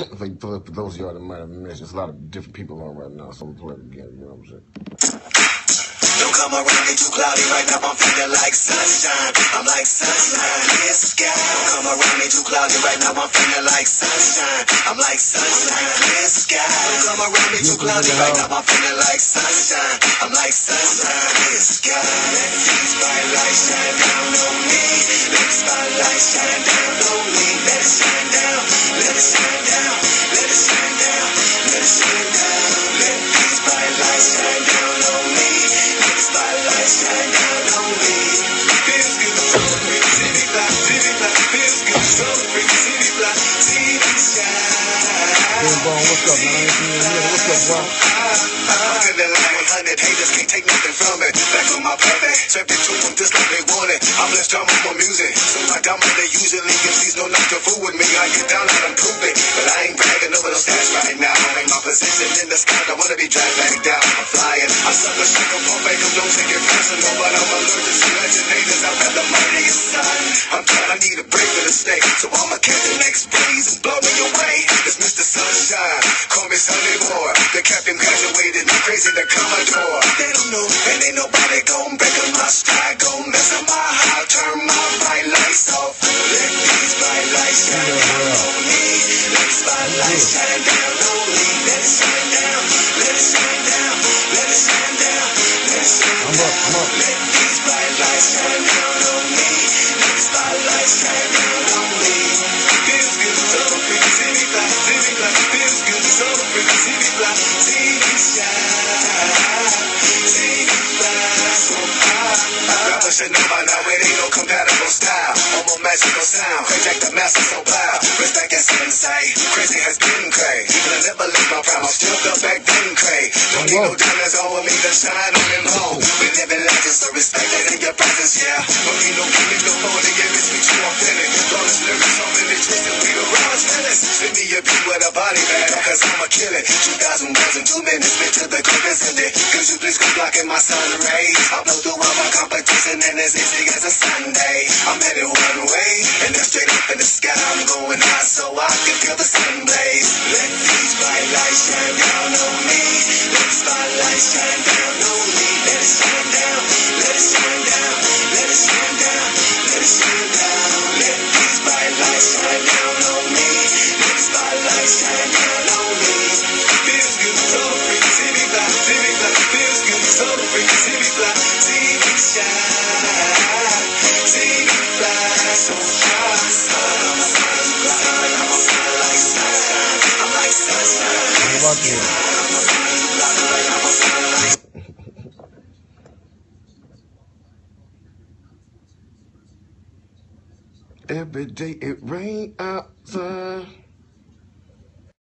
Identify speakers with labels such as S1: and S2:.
S1: for, for, for those of y'all that might have missed, there's a lot of different people on right now, so I'm gonna play it again. You know what I'm saying?
S2: Don't come around me too cloudy right now. I'm feeling like sunshine. I'm like sunshine in the sky. Don't come around me too cloudy right now. I'm feeling like sunshine. I'm like sunshine in the sky. Don't come around me too cloudy right now. I'm feeling like sunshine. I'm like sunshine in the sky. Let the spotlight shine down on me. Let the spotlight shine down on me. Let it shine down. Let it shine down.
S1: Bone, what's up, man? In?
S2: I'm feeling like 100 haters can't take nothing from me. Back on my it them just like they want it. I'm less with my music, so I dominate usually. MCs know not to fool with me. I get down and I'm it, but I ain't bragging over those stats right now. I ain't my position in the sky. I wanna be dragged back down. I'm flying. I sucker, shake 'em, pump, bake 'em, don't take it personal, but I'm allergic to legislators. I've got the mightiest son. I'm trying, I need a break for the state, so I'ma catch the next breeze and blow me away. It's Mr. Sunshine, call me Sunday Boy. The captain graduated, Krayzie the Commodore. They don't know, and ain't nobody gon' break 'em. My stride gon' mess up my high, turn my bright lights off. Let these bright lights shine down on me. Let the spotlight shine down on me. Let it shine down, let it shine down, let it shine down, let it shine
S1: I'm up, I'm up.
S2: let these bright lights shine down know now it ain't no compatible style. More magical sound. Like the master so loud. Respect is sensei. Krayzie has been cray. But I never leave my prime. I'm still the back then cray. Don't need no diamonds on with me to shine on them home. We live in legends, so respect it in your presence, yeah. Don't need no gimmicks, no phony gimmicks. We too authentic. Flawless lyrics, all in the twist, and we the rawest feelings. Send me a beat with a body bag, cause I'ma kill it. 2,000 words in two minutes, spit till the clip is ended. Please quit blocking my sun rays. I blow through all my competition, and as easy as a Sunday. I'm headed one way, and then straight up in the sky. I'm going high so I can feel the sun blaze. Let these bright lights shine down
S1: Every day it rain outside.